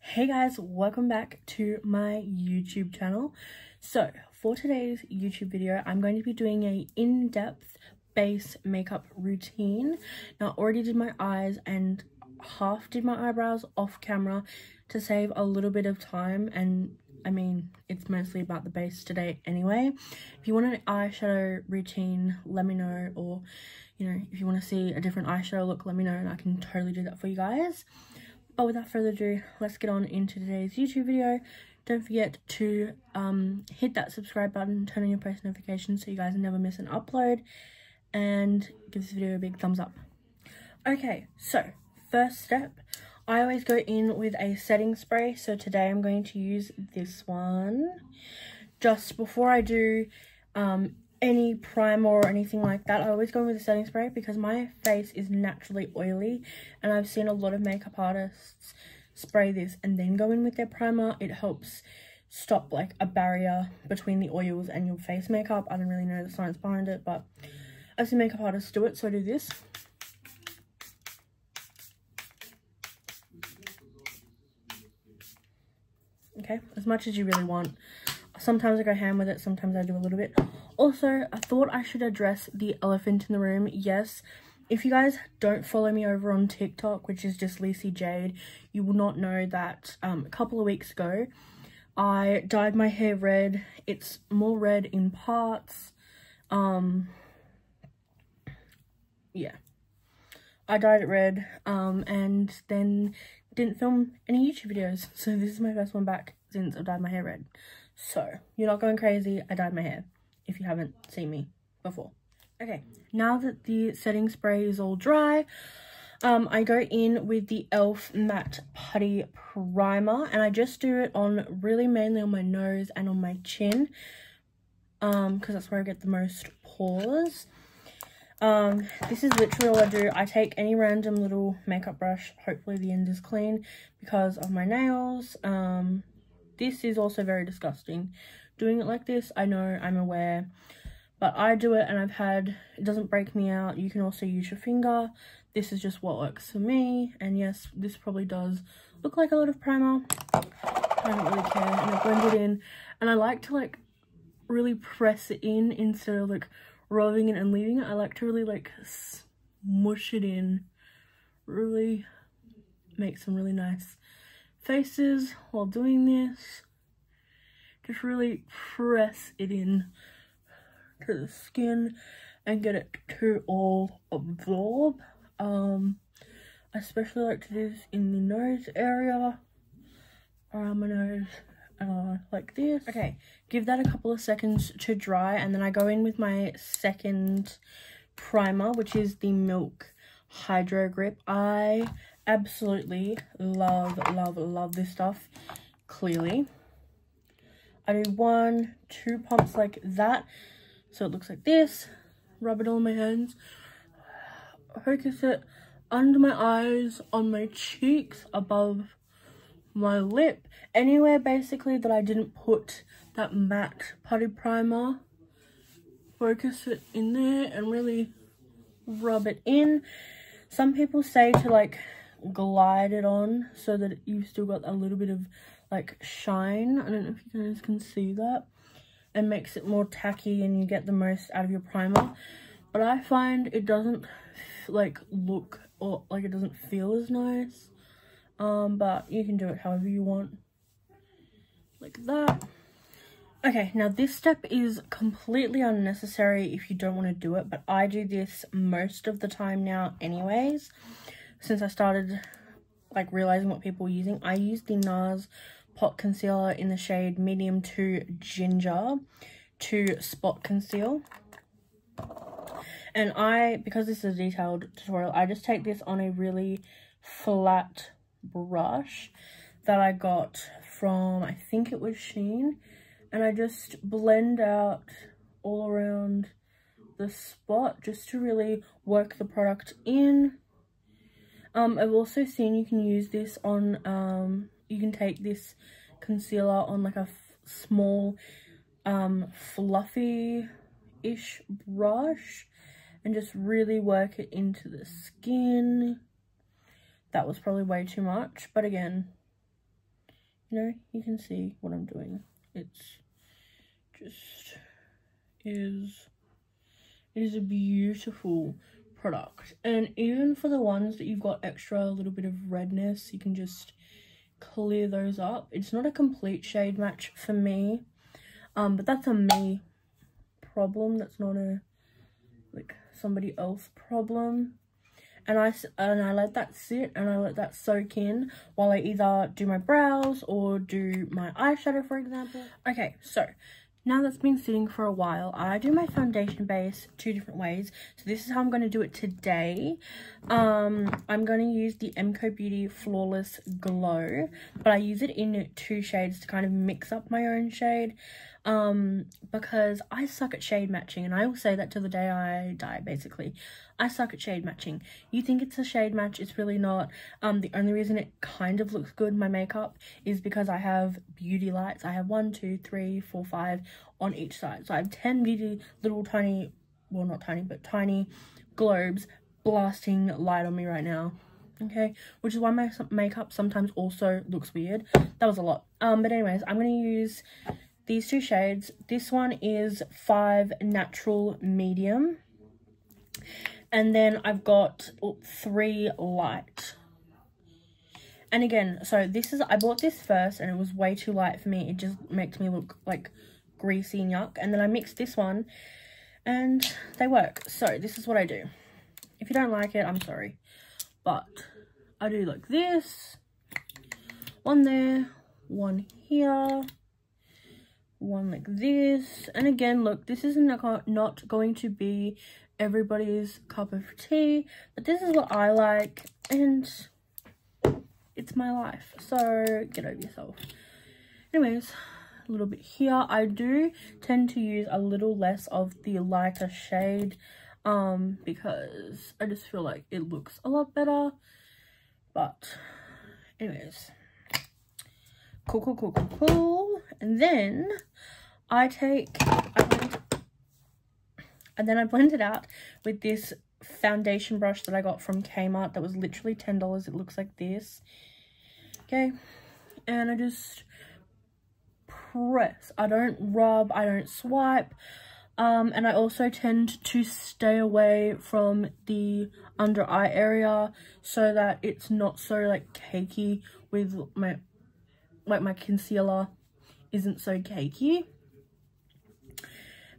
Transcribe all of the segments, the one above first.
Hey guys, welcome back to my YouTube channel. So for today's YouTube video, I'm going to be doing a in-depth base makeup routine. Now I already did my eyes and half did my eyebrows off camera to save a little bit of time and I mean it's mostly about the base today anyway. If you want an eyeshadow routine, let me know or you know if you want to see a different eyeshadow look, let me know and I can totally do that for you guys. But without further ado, let's get on into today's YouTube video. Don't forget to um, hit that subscribe button, turn on your post notifications so you guys never miss an upload, and give this video a big thumbs up. Okay, so first step, I always go in with a setting spray. So today I'm going to use this one. Just before I do um, any primer or anything like that. I always go with a setting spray because my face is naturally oily and I've seen a lot of makeup artists spray this and then go in with their primer. It helps stop like a barrier between the oils and your face makeup. I don't really know the science behind it, but I've makeup artists do it, so I do this. Okay, as much as you really want. Sometimes I go ham with it, sometimes I do a little bit. Also, I thought I should address the elephant in the room. Yes, if you guys don't follow me over on TikTok, which is just Lacey Jade, you will not know that um, a couple of weeks ago, I dyed my hair red. It's more red in parts. Um, yeah. I dyed it red um, and then didn't film any YouTube videos. So this is my first one back since I dyed my hair red. So, you're not going crazy. I dyed my hair if you haven't seen me before. Okay, now that the setting spray is all dry, um, I go in with the e.l.f. Matte Putty Primer. And I just do it on really mainly on my nose and on my chin. Um, because that's where I get the most pores. Um, this is literally all I do. I take any random little makeup brush. Hopefully the end is clean because of my nails. Um, this is also very disgusting doing it like this. I know, I'm aware. But I do it and I've had, it doesn't break me out. You can also use your finger. This is just what works for me. And yes, this probably does look like a lot of primer. I don't really care. And I blend it in. And I like to like really press it in instead of like rubbing it and leaving it. I like to really like smush it in. Really make some really nice faces while doing this just really press it in to the skin and get it to all absorb. Um, I especially like to do this in the nose area, around my nose, uh, like this. Okay, give that a couple of seconds to dry and then I go in with my second primer, which is the Milk Hydro Grip. I absolutely love, love, love this stuff, clearly. I do one, two pumps like that. So it looks like this. Rub it all on my hands. Focus it under my eyes, on my cheeks, above my lip. Anywhere basically that I didn't put that matte putty primer. Focus it in there and really rub it in. Some people say to like glide it on so that you've still got a little bit of like shine. I don't know if you guys can see that. And makes it more tacky and you get the most out of your primer. But I find it doesn't like look or like it doesn't feel as nice. Um, but you can do it however you want. Like that. Okay, now this step is completely unnecessary if you don't want to do it, but I do this most of the time now anyways, since I started like realizing what people were using. I use the NARS pot concealer in the shade medium to ginger to spot conceal and I because this is a detailed tutorial I just take this on a really flat brush that I got from I think it was Shein and I just blend out all around the spot just to really work the product in um I've also seen you can use this on um you can take this concealer on like a small um, fluffy-ish brush and just really work it into the skin. That was probably way too much, but again, you know, you can see what I'm doing. It's just is, it is a beautiful product. And even for the ones that you've got extra a little bit of redness, you can just clear those up. It's not a complete shade match for me, um, but that's a me problem. That's not a, like, somebody else problem and I and I let that sit and I let that soak in while I either do my brows or do my eyeshadow for example. Okay, so now that's been sitting for a while, I do my foundation base two different ways. So this is how I'm going to do it today. Um, I'm going to use the MCO Beauty Flawless Glow, but I use it in two shades to kind of mix up my own shade um because i suck at shade matching and i will say that till the day i die basically. I suck at shade matching. You think it's a shade match it's really not. Um the only reason it kind of looks good my makeup is because i have beauty lights. I have one two three four five on each side. So i have 10 beauty little tiny well not tiny but tiny globes blasting light on me right now okay? Which is why my makeup sometimes also looks weird. That was a lot. Um but anyways i'm going to use these two shades. This one is 5 Natural Medium. And then I've got 3 Light. And again, so this is, I bought this first and it was way too light for me. It just makes me look like greasy and yuck. And then I mixed this one and they work. So this is what I do. If you don't like it, I'm sorry. But I do like this. One there, one here, one like this. And again look this is not, not going to be everybody's cup of tea but this is what i like and it's my life. So get over yourself. Anyways a little bit here. I do tend to use a little less of the lighter shade um because i just feel like it looks a lot better. But anyways cool cool cool cool cool. And then i take I blend, and then i blend it out with this foundation brush that i got from kmart that was literally ten dollars. It looks like this. Okay. And i just press. I don't rub. I don't swipe. Um, and I also tend to stay away from the under eye area so that it's not so like cakey with my like my concealer isn't so cakey.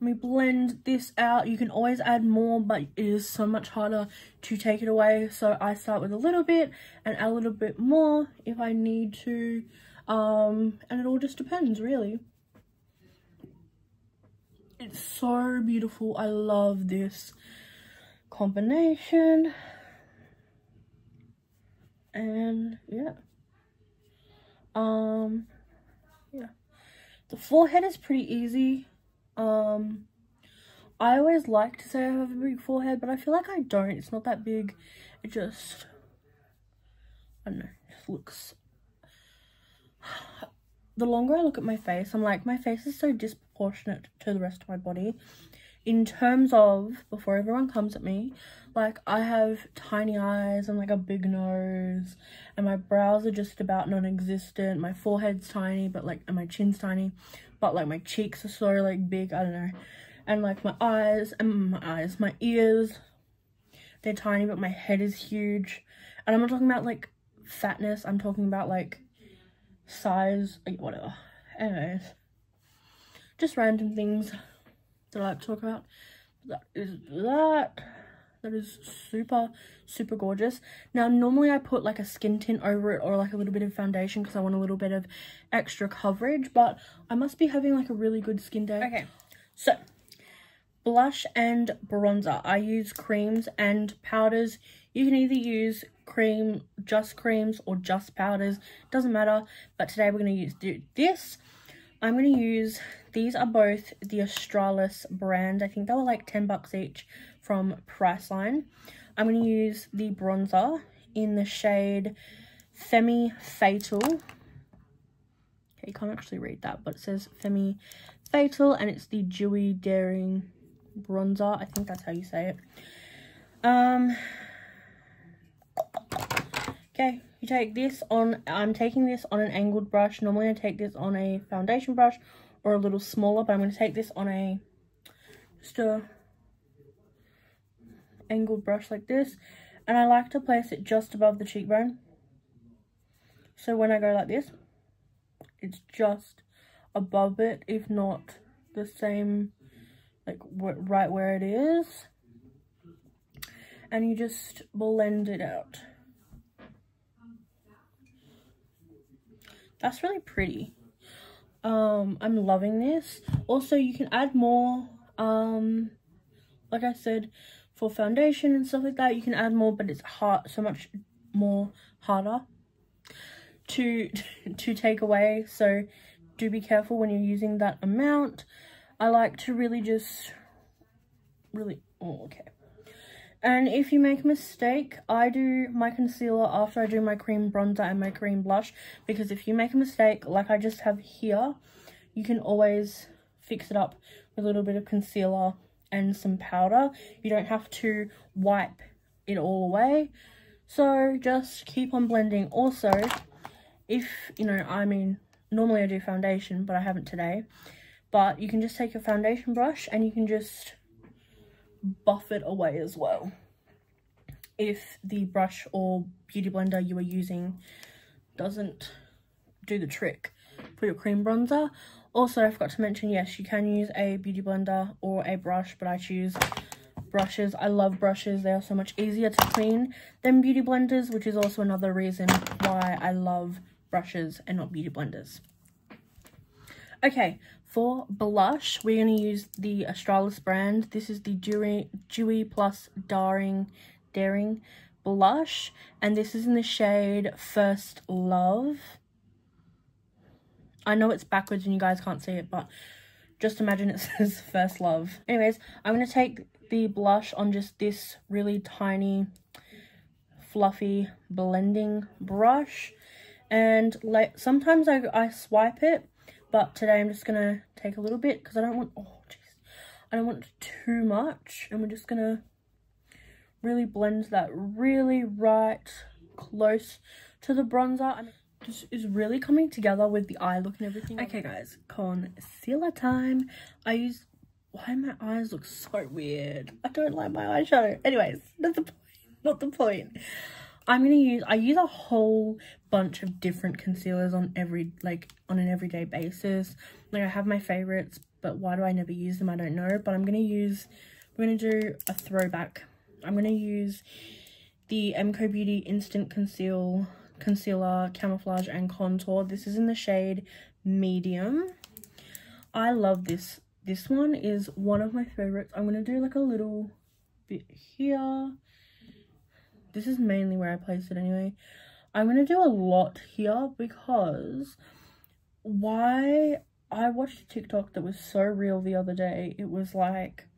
we blend this out. You can always add more, but it is so much harder to take it away. So I start with a little bit and add a little bit more if I need to. Um, and it all just depends, really. It's so beautiful. I love this combination. And yeah. Um, yeah. The forehead is pretty easy. Um, I always like to say I have a big forehead, but I feel like I don't. It's not that big. It just, I don't know, just looks... The longer I look at my face, I'm like, my face is so disproportionate to the rest of my body in terms of before everyone comes at me like i have tiny eyes and like a big nose and my brows are just about non-existent. My forehead's tiny but like and my chin's tiny but like my cheeks are so like big i don't know. And like my eyes and my eyes my ears they're tiny but my head is huge. And i'm not talking about like fatness i'm talking about like size whatever. Anyways just random things that I like to talk about. That is that. That is super, super gorgeous. Now, normally I put like a skin tint over it or like a little bit of foundation because I want a little bit of extra coverage. But I must be having like a really good skin day. Okay, so blush and bronzer. I use creams and powders. You can either use cream, just creams or just powders. Doesn't matter. But today we're going to use do this. I'm going to use these are both the Australis brand. I think they were like 10 bucks each from Priceline. I'm going to use the bronzer in the shade Femme Fatal. Okay, you can't actually read that, but it says Femme Fatal, and it's the Dewy Daring bronzer. I think that's how you say it. Um, Okay, you take this on, I'm taking this on an angled brush. Normally I take this on a foundation brush or a little smaller, but I'm going to take this on a, just a angled brush like this. And I like to place it just above the cheekbone. So when I go like this, it's just above it, if not the same, like right where it is. And you just blend it out. That's really pretty. Um, I'm loving this. Also, you can add more, um, like I said, for foundation and stuff like that, you can add more, but it's hard, so much more harder to, to take away. So do be careful when you're using that amount. I like to really just, really, oh, okay. And if you make a mistake, I do my concealer after I do my cream bronzer and my cream blush. Because if you make a mistake, like I just have here, you can always fix it up with a little bit of concealer and some powder. You don't have to wipe it all away. So just keep on blending. Also, if, you know, I mean, normally I do foundation, but I haven't today. But you can just take your foundation brush and you can just buff it away as well if the brush or beauty blender you are using doesn't do the trick for your cream bronzer. Also, I forgot to mention, yes, you can use a beauty blender or a brush, but I choose brushes. I love brushes. They are so much easier to clean than beauty blenders, which is also another reason why I love brushes and not beauty blenders. Okay, for blush, we're going to use the Australis brand. This is the Dewy, Dewy Plus Daring, Daring blush. And this is in the shade First Love. I know it's backwards and you guys can't see it, but just imagine it says First Love. Anyways, I'm going to take the blush on just this really tiny, fluffy blending brush. And like sometimes I, I swipe it but today I'm just going to take a little bit because I don't want, oh jeez, I don't want too much. And we're just going to really blend that really right close to the bronzer. And this is really coming together with the eye look and everything. Okay guys, concealer time. I use, why my eyes look so weird? I don't like my eyeshadow. Anyways, not the point, not the point. I'm going to use, I use a whole bunch of different concealers on every, like, on an everyday basis. Like, I have my favorites, but why do I never use them? I don't know. But I'm going to use, we're going to do a throwback. I'm going to use the MCO Beauty Instant Conceal, Concealer, Camouflage and Contour. This is in the shade Medium. I love this. This one is one of my favorites. I'm going to do, like, a little bit here this is mainly where I place it anyway. I'm going to do a lot here because why I watched a TikTok that was so real the other day. It was like,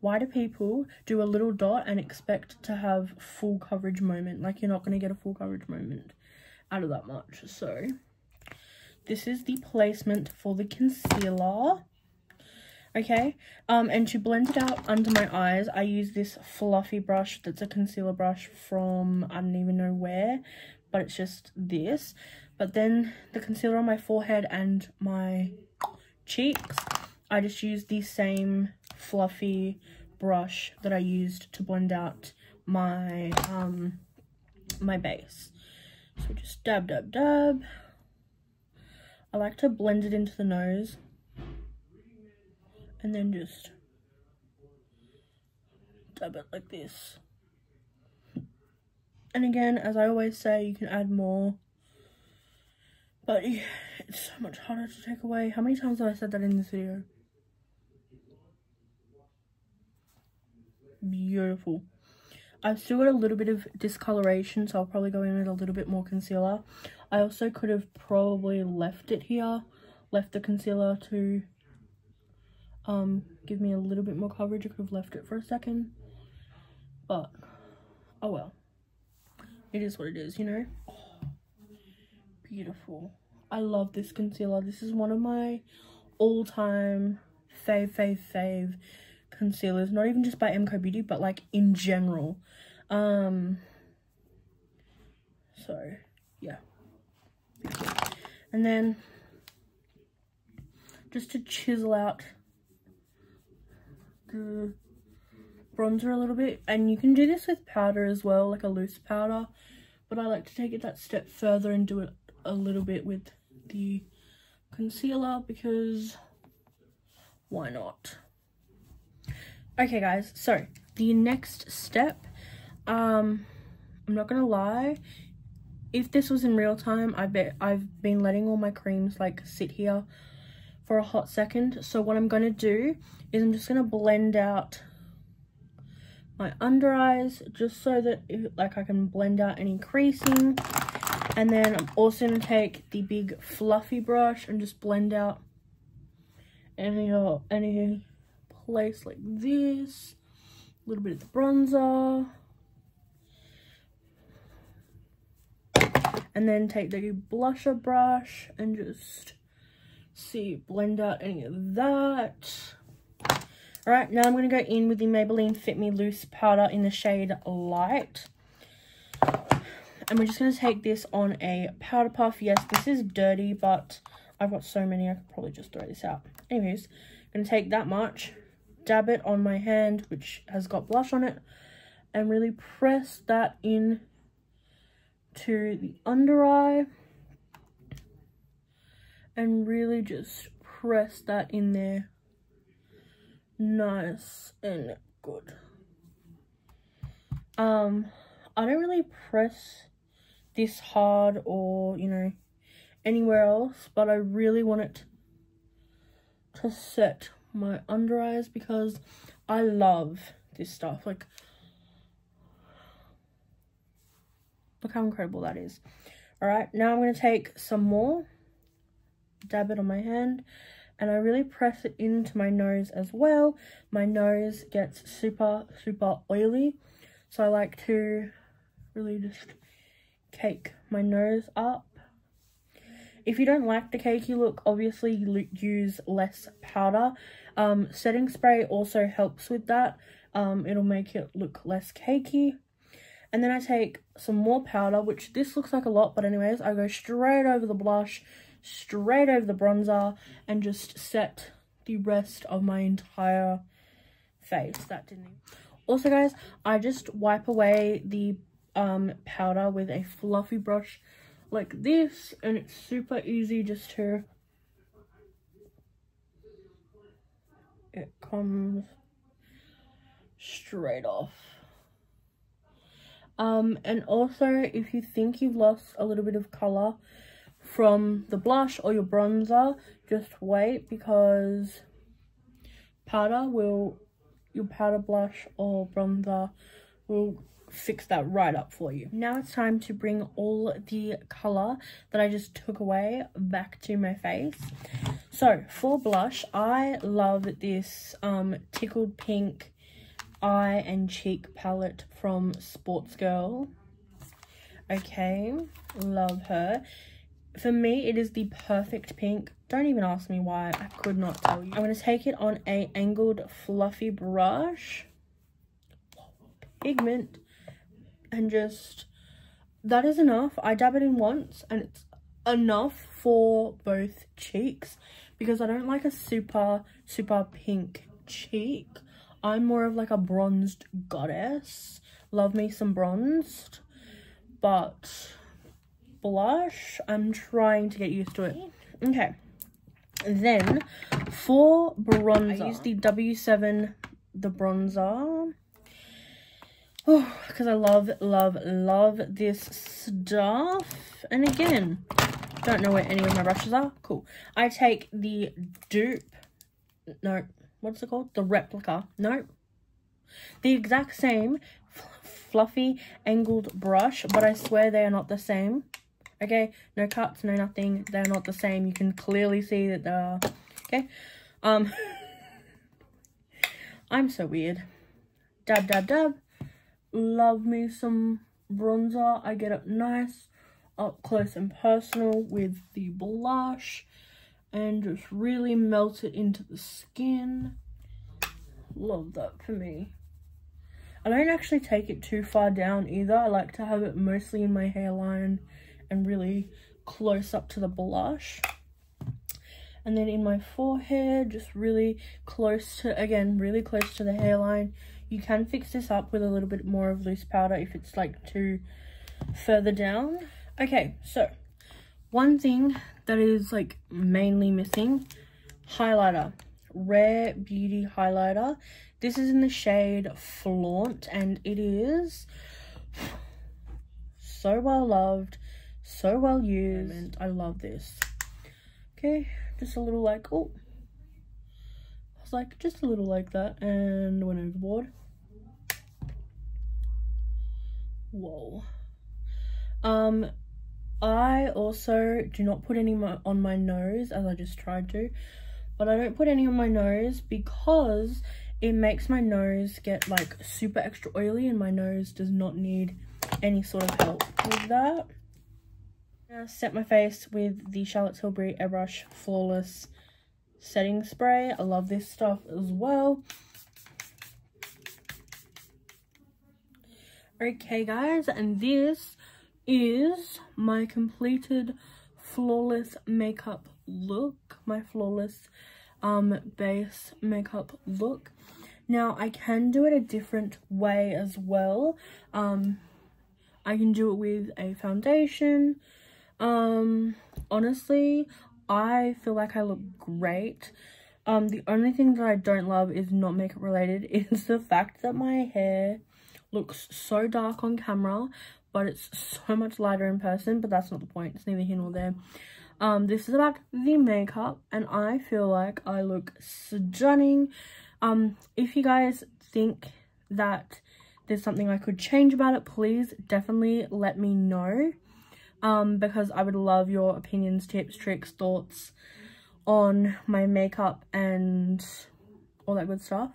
why do people do a little dot and expect to have full coverage moment? Like you're not going to get a full coverage moment out of that much. So this is the placement for the concealer okay? Um and to blend it out under my eyes i use this fluffy brush that's a concealer brush from i don't even know where but it's just this. But then the concealer on my forehead and my cheeks i just use the same fluffy brush that i used to blend out my um my base. So just dab dab dab. I like to blend it into the nose and then just dab it like this. And again, as I always say, you can add more. But it's so much harder to take away. How many times have I said that in this video? Beautiful. I've still got a little bit of discoloration, so I'll probably go in with a little bit more concealer. I also could have probably left it here, left the concealer to um give me a little bit more coverage. I could have left it for a second. But oh well. It is what it is you know? Beautiful. I love this concealer. This is one of my all-time fave fave fave concealers. Not even just by mco beauty but like in general. Um So, yeah. And then, just to chisel out bronzer a little bit. And you can do this with powder as well, like a loose powder. But I like to take it that step further and do it a little bit with the concealer because why not? Okay guys, so the next step, um, I'm not gonna lie, if this was in real time, I bet I've been letting all my creams like sit here for a hot second. So what I'm gonna do is I'm just gonna blend out my under eyes just so that it, like I can blend out any creasing. And then I'm also going to take the big fluffy brush and just blend out any uh, any place like this. A little bit of the bronzer. And then take the blusher brush and just see blend out any of that Alright, now I'm going to go in with the Maybelline Fit Me Loose Powder in the shade Light. And we're just going to take this on a powder puff. Yes, this is dirty, but I've got so many, I could probably just throw this out. Anyways, I'm going to take that much, dab it on my hand, which has got blush on it, and really press that in to the under eye. And really just press that in there nice and good. Um, I don't really press this hard or, you know, anywhere else, but I really want it to set my under eyes because I love this stuff. Like, look how incredible that is. Alright, now I'm going to take some more, dab it on my hand, and I really press it into my nose as well. My nose gets super, super oily. So I like to really just cake my nose up. If you don't like the cakey look, obviously use less powder. Um, setting spray also helps with that. Um, it'll make it look less cakey. And then I take some more powder, which this looks like a lot, but anyways, I go straight over the blush straight over the bronzer and just set the rest of my entire face. That didn't... Also, guys, I just wipe away the um, powder with a fluffy brush like this and it's super easy just to... It comes straight off. Um, and also, if you think you've lost a little bit of colour, from the blush or your bronzer, just wait because powder will, your powder blush or bronzer will fix that right up for you. Now it's time to bring all the colour that I just took away back to my face. So for blush, I love this um, Tickled Pink eye and cheek palette from Sportsgirl. Okay, love her. For me, it is the perfect pink. Don't even ask me why. I could not tell you. I'm going to take it on a angled fluffy brush. Pigment. And just... That is enough. I dab it in once and it's enough for both cheeks. Because I don't like a super, super pink cheek. I'm more of like a bronzed goddess. Love me some bronzed. But blush. I'm trying to get used to it. Okay. Then, for bronzer, I use the W7, the bronzer. Oh, because I love, love, love this stuff. And again, don't know where any of my brushes are. Cool. I take the dupe. No, what's it called? The replica. No. The exact same fluffy angled brush, but I swear they are not the same. Okay, no cuts, no nothing. They're not the same. You can clearly see that they're, okay. Um, I'm so weird. Dab, dab, dab. Love me some bronzer. I get up nice, up close and personal with the blush. And just really melt it into the skin. Love that for me. I don't actually take it too far down either. I like to have it mostly in my hairline and really close up to the blush. And then in my forehead, just really close to, again, really close to the hairline. You can fix this up with a little bit more of loose powder if it's like too further down. Okay, so one thing that is like mainly missing, highlighter. Rare Beauty highlighter. This is in the shade Flaunt and it is so well loved, so well used. I love this. Okay, just a little like, oh, I was like, just a little like that and went overboard. Whoa. Um, I also do not put any on my nose as I just tried to, but I don't put any on my nose because it makes my nose get like super extra oily and my nose does not need any sort of help with that. Set my face with the Charlotte Tilbury Airbrush Flawless Setting Spray. I love this stuff as well. Okay guys, and this is my completed flawless makeup look. My flawless um, base makeup look. Now, I can do it a different way as well. Um, I can do it with a foundation. Um, honestly, I feel like I look great. Um, the only thing that I don't love is not makeup related is the fact that my hair looks so dark on camera, but it's so much lighter in person, but that's not the point. It's neither here nor there. Um, this is about the makeup, and I feel like I look stunning. Um, if you guys think that there's something I could change about it, please definitely let me know. Um, because I would love your opinions, tips, tricks, thoughts on my makeup and all that good stuff.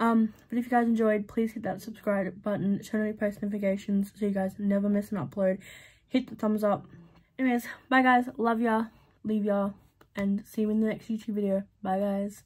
Um, but if you guys enjoyed, please hit that subscribe button, turn on your post notifications so you guys never miss an upload. Hit the thumbs up. Anyways, bye guys, love ya, leave ya, and see you in the next YouTube video. Bye guys.